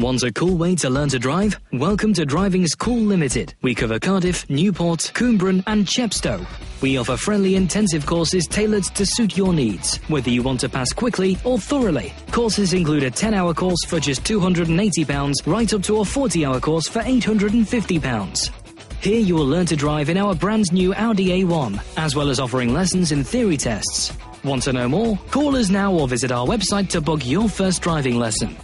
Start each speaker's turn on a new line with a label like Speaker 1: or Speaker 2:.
Speaker 1: Want a cool way to learn to drive? Welcome to Driving's Kool Limited. We cover Cardiff, Newport, Cwmbran, and Chepstow. We offer friendly intensive courses tailored to suit your needs, whether you want to pass quickly or thoroughly. Courses include a 10 hour course for just £280, right up to a 40 hour course for £850. Here you will learn to drive in our brand new Audi A1, as well as offering lessons in theory tests. Want to know more? Call us now or visit our website to book your first driving lesson.